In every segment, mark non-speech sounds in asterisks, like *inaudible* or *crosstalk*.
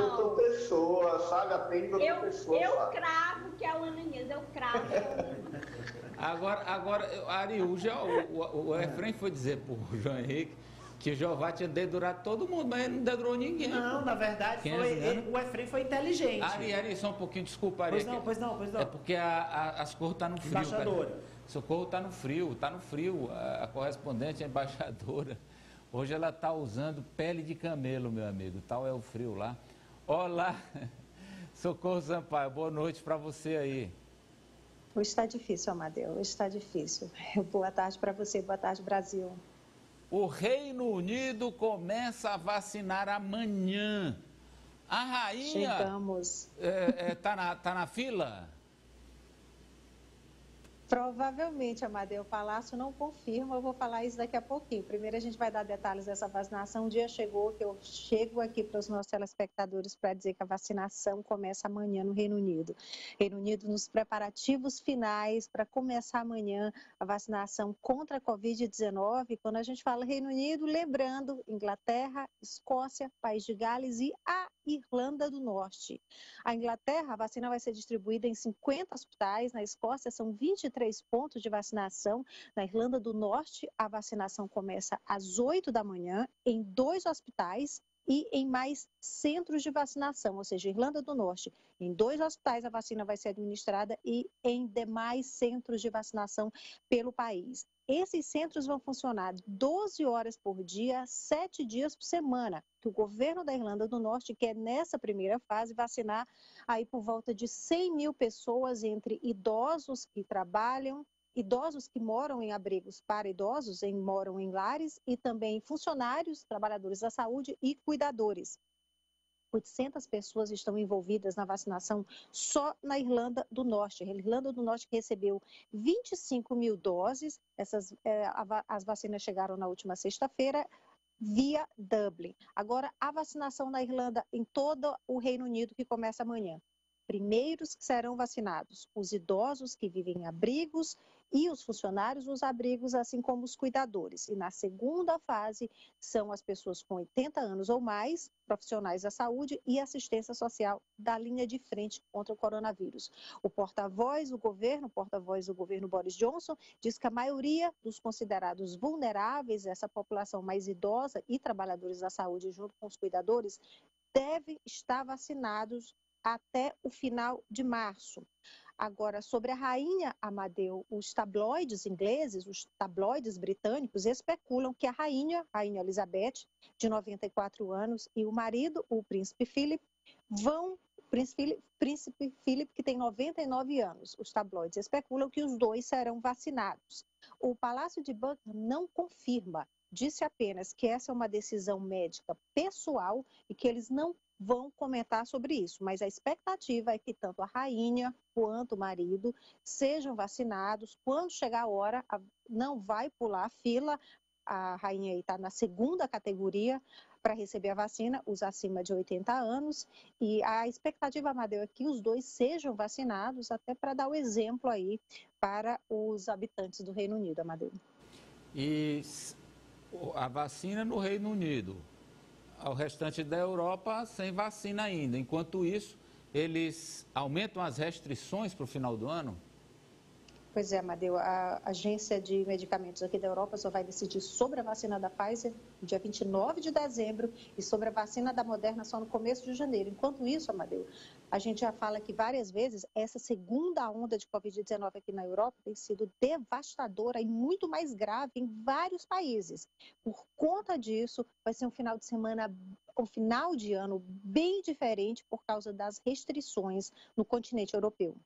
doutor Pessoa, sabe? Atende doutor eu, Pessoa. Eu sabe? cravo que é o Ananias, eu cravo que é o Ananias. Agora, agora Ari, o, o, o, o Efraim foi dizer pro João Henrique que o Jeová tinha dedurado todo mundo, mas ele não dedurou ninguém. Não, na verdade, é foi, ele- o Efraim foi inteligente. Ari, Ari, só um pouquinho, desculpa, Ari. Pois é não, pois não, pois não. É porque a, a, a Socorro está no frio. cara. Embaixadora. Socorro está no frio, está no frio. A, a correspondente, a embaixadora. Hoje ela está usando pele de camelo, meu amigo. Tal é o frio lá. Olá, Socorro Sampaio, boa noite para você aí. Hoje está difícil, Amadeu. Hoje está difícil. *laughs* Boa tarde para você, boa tarde, Brasil. O Reino Unido começa a vacinar amanhã. A rainha Chegamos. está na, tá na fila? Provavelmente, Amadeu Palácio não confirma, eu vou falar isso daqui a pouquinho. Primeiro a gente vai dar detalhes dessa vacinação. O dia chegou que eu chego aqui para os nossos telespectadores para dizer que a vacinação começa amanhã no Reino Unido. Reino Unido nos preparativos finais para começar amanhã a vacinação contra a Covid-19. Quando a gente fala Reino Unido, lembrando Inglaterra, Escócia, País de Gales e a Irlanda do Norte. A Inglaterra, a vacina vai ser distribuída em 50 hospitais, na Escócia são 23 pontos de vacinação, na Irlanda do Norte a vacinação começa às 8 da manhã em dois hospitais e em mais centros de vacinação, ou seja, Irlanda do Norte, em dois hospitais a vacina vai ser administrada e em demais centros de vacinação pelo país. Esses centros vão funcionar 12 horas por dia, 7 dias por semana, que o governo da Irlanda do Norte quer, nessa primeira fase, vacinar aí por volta de 100 mil pessoas, entre idosos que trabalham, idosos que moram em abrigos para idosos, em, moram em lares, e também funcionários, trabalhadores da saúde e cuidadores. 800 pessoas estão envolvidas na vacinação só na Irlanda do Norte. A Irlanda do Norte recebeu 25 mil doses. Essas, va- as vacinas chegaram na última sexta-feira via Dublin. Agora, a vacinação na Irlanda em todo o Reino Unido que começa amanhã. Primeiros que serão vacinados os idosos que vivem em abrigos e os funcionários dos abrigos, assim como os cuidadores. E na segunda fase são as pessoas com 80 anos ou mais, profissionais da saúde e assistência social da linha de frente contra o coronavírus. O porta-voz do governo, o porta-voz do governo Boris Johnson, diz que a maioria dos considerados vulneráveis, essa população mais idosa e trabalhadores da saúde junto com os cuidadores, devem estar vacinados até o final de março. Agora, sobre a rainha Amadeu, os tabloides ingleses, os tabloides britânicos especulam que a rainha, rainha Elizabeth, de 94 anos, e o marido, o príncipe Philip, vão Príncipe Philip, que tem 99 anos. Os tabloides especulam que os dois serão vacinados. O Palácio de Buckingham não confirma, disse apenas que essa é uma decisão médica pessoal e que eles não vão comentar sobre isso, mas a expectativa é que tanto a rainha quanto o marido sejam vacinados. Quando chegar a hora, não vai pular a fila. A rainha está na segunda categoria para receber a vacina, os acima de 80 anos. E a expectativa, Amadeu, é que os dois sejam vacinados, até para dar o exemplo aí para os habitantes do Reino Unido, Amadeu. E a vacina no Reino Unido, ao restante da Europa sem vacina ainda. Enquanto isso, eles aumentam as restrições para o final do ano? Pois é, Amadeu, a agência de medicamentos aqui da Europa só vai decidir sobre a vacina da Pfizer dia 29 de dezembro e sobre a vacina da Moderna só no começo de janeiro. Enquanto isso, Amadeu, a gente já fala que várias vezes essa segunda onda de Covid-19 aqui na Europa tem sido devastadora e muito mais grave em vários países. Por conta disso, vai ser um final de semana, um final de ano bem diferente por causa das restrições no continente europeu.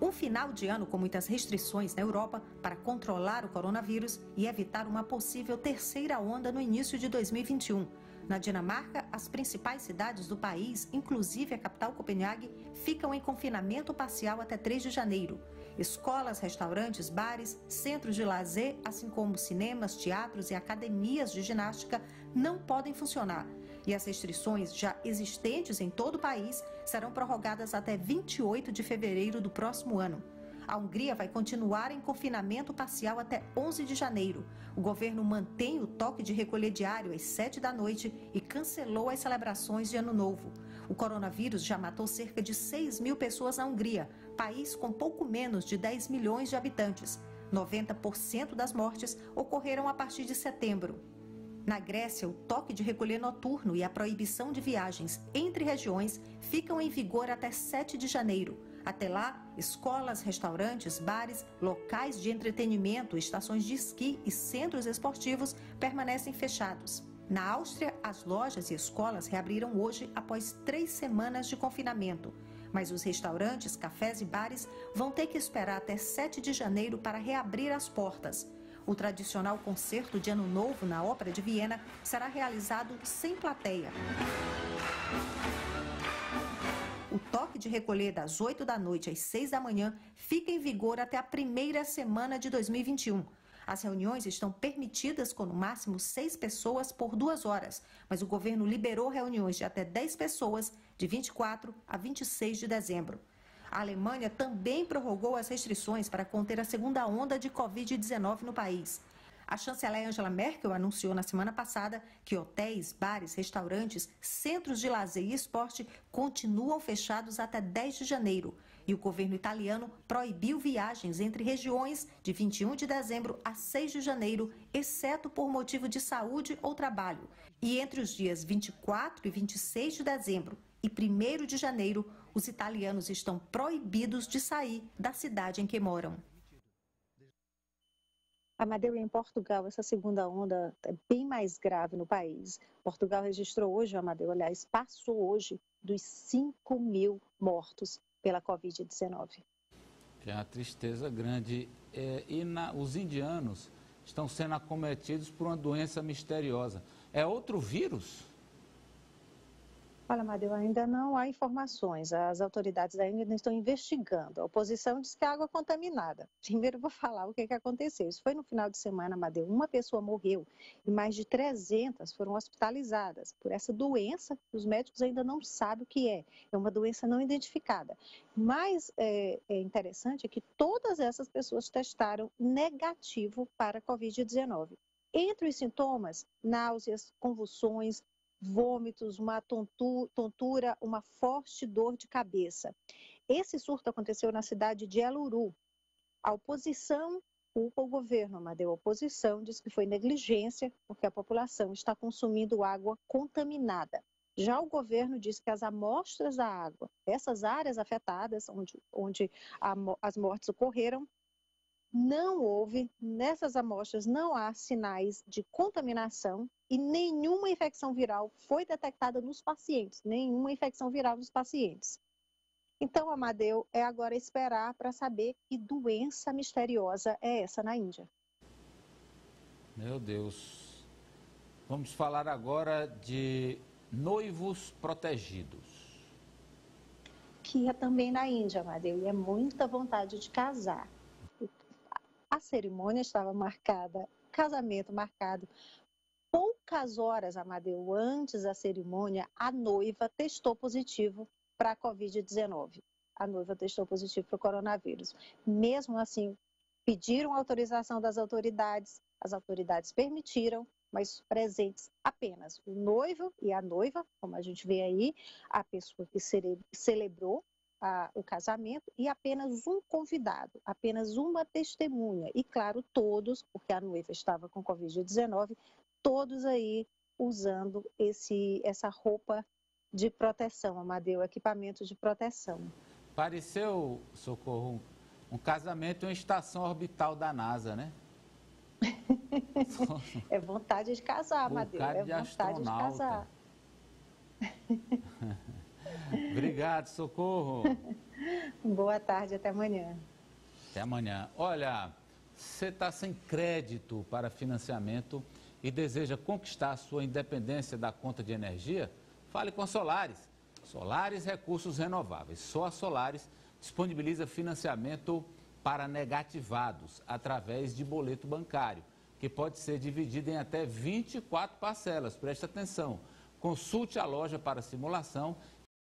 Um final de ano com muitas restrições na Europa para controlar o coronavírus e evitar uma possível terceira onda no início de 2021. Na Dinamarca, as principais cidades do país, inclusive a capital Copenhague, ficam em confinamento parcial até 3 de janeiro. Escolas, restaurantes, bares, centros de lazer, assim como cinemas, teatros e academias de ginástica não podem funcionar. E as restrições já existentes em todo o país serão prorrogadas até 28 de fevereiro do próximo ano. A Hungria vai continuar em confinamento parcial até 11 de janeiro. O governo mantém o toque de recolher diário às 7 da noite e cancelou as celebrações de Ano Novo. O coronavírus já matou cerca de 6 mil pessoas na Hungria, país com pouco menos de 10 milhões de habitantes. 90% das mortes ocorreram a partir de setembro. Na Grécia, o toque de recolher noturno e a proibição de viagens entre regiões ficam em vigor até 7 de janeiro. Até lá, escolas, restaurantes, bares, locais de entretenimento, estações de esqui e centros esportivos permanecem fechados. Na Áustria, as lojas e escolas reabriram hoje após três semanas de confinamento. Mas os restaurantes, cafés e bares vão ter que esperar até 7 de janeiro para reabrir as portas. O tradicional concerto de Ano Novo na Ópera de Viena será realizado sem plateia. O toque de recolher das 8 da noite às 6 da manhã fica em vigor até a primeira semana de 2021. As reuniões estão permitidas com no máximo seis pessoas por duas horas, mas o governo liberou reuniões de até 10 pessoas de 24 a 26 de dezembro. A Alemanha também prorrogou as restrições para conter a segunda onda de Covid-19 no país. A chanceler Angela Merkel anunciou na semana passada que hotéis, bares, restaurantes, centros de lazer e esporte continuam fechados até 10 de janeiro. E o governo italiano proibiu viagens entre regiões de 21 de dezembro a 6 de janeiro, exceto por motivo de saúde ou trabalho. E entre os dias 24 e 26 de dezembro e 1 de janeiro, os italianos estão proibidos de sair da cidade em que moram. Amadeu, em Portugal, essa segunda onda é bem mais grave no país. Portugal registrou hoje, Amadeu, aliás, passou hoje dos 5 mil mortos pela Covid-19. Que é uma tristeza grande. É, e na, os indianos estão sendo acometidos por uma doença misteriosa. É outro vírus? Olha, Amadeu, ainda não há informações. As autoridades ainda estão investigando. A oposição diz que é água contaminada. *laughs* Primeiro, vou falar o que, que aconteceu. Isso foi no final de semana, Amadeu. Uma pessoa morreu e mais de 300 foram hospitalizadas por essa doença que os médicos ainda não sabem o que é. É uma doença não identificada. Mas é, é interessante é que todas essas pessoas testaram negativo para a Covid-19. Entre os sintomas, náuseas, convulsões, vômitos, uma tontura, uma forte dor de cabeça. Esse surto aconteceu na cidade de Eluru. A oposição culpa o governo, Amadeu. A oposição diz que foi negligência, porque a população está consumindo água contaminada. Já o governo diz que as amostras da água, essas áreas afetadas, onde, onde a, as mortes ocorreram, não houve, nessas amostras, não há sinais de contaminação e nenhuma infecção viral foi detectada nos pacientes, nenhuma infecção viral nos pacientes. Então, Amadeu, é agora esperar para saber que doença misteriosa é essa na Índia. Meu Deus. Vamos falar agora de noivos protegidos. Que é também na Índia, Amadeu, e é muita vontade de casar. A cerimônia estava marcada, casamento marcado poucas horas, Amadeu, antes da cerimônia, a noiva testou positivo para a Covid-19. A noiva testou positivo para o coronavírus. Mesmo assim, pediram autorização das autoridades, as autoridades permitiram, mas presentes apenas o noivo e a noiva, como a gente vê aí, a pessoa que celebrou a, o casamento e apenas um convidado, apenas uma testemunha. E, claro, todos, porque a noiva estava com Covid-19, todos aí usando esse, essa roupa de proteção, Amadeu, equipamento de proteção. Pareceu, Socorro, um casamento em uma estação orbital da NASA, né? *laughs* é vontade de casar, Amadeu. É vontade astronauta. de casar. *laughs* Obrigado, Socorro. *laughs* Boa tarde, até amanhã. Até amanhã. Olha, você está sem crédito para financiamento e deseja conquistar a sua independência da conta de energia, fale com a Solares. Solares Recursos Renováveis. Só a Solares disponibiliza financiamento para negativados através de boleto bancário, que pode ser dividido em até 24 parcelas. Preste atenção. Consulte a loja para simulação